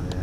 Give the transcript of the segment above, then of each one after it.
Yeah.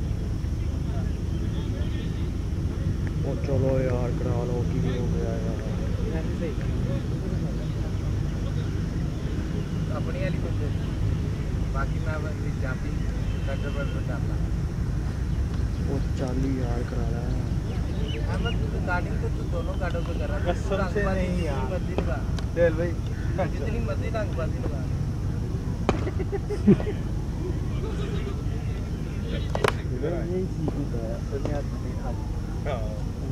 چلو یار کرا لو کی ہو گیا یار اپنی والی بندے باقی میں کٹر پر کرنا وہ چالی یار کرا رہا ہے احمد تو گاڑی تو تو دونوں گاڑیوں پہ کر رہا ہے قسم سے نہیں یار۔ مرضی لگا دل بھائی جتنی مرضی رنگ بازی لگا چیز ہے میں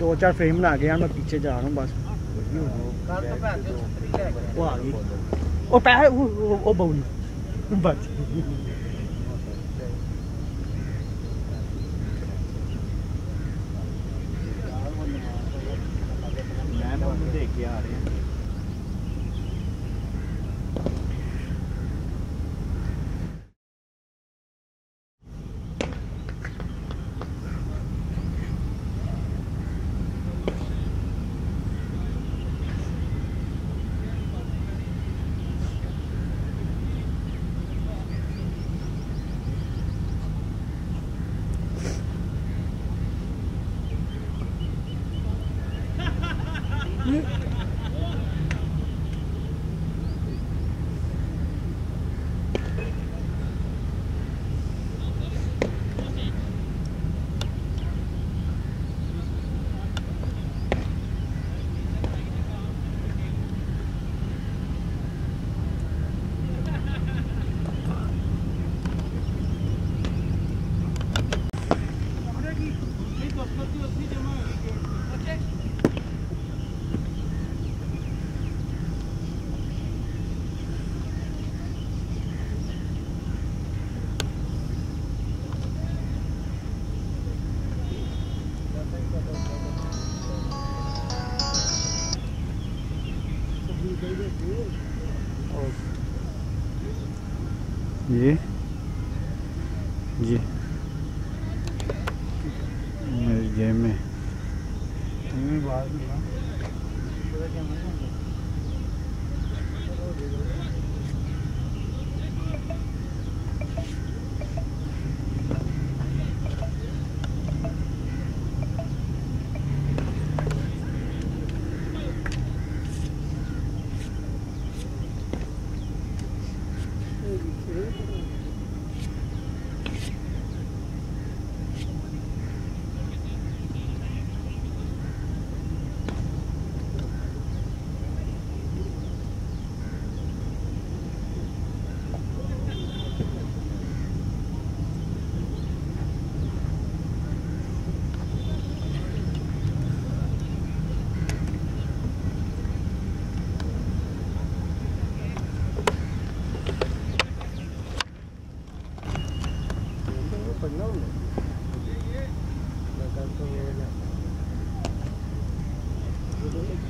دو چار فریم بنا کے یار میں پیچھے جا رہا ہوں بس وہ آ وہ پیسے وہ بولی بچ دیکھ کے آ رہے ہیں جی۔ میری جیب میں۔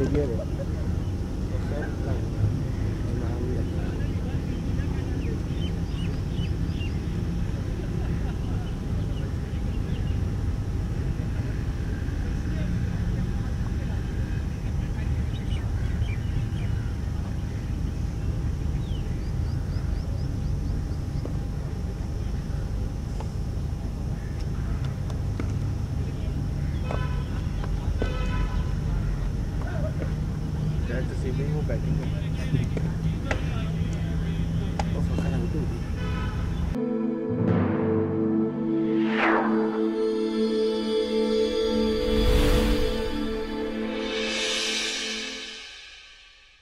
to get it. At the saving وہ بیٹنگ کرتے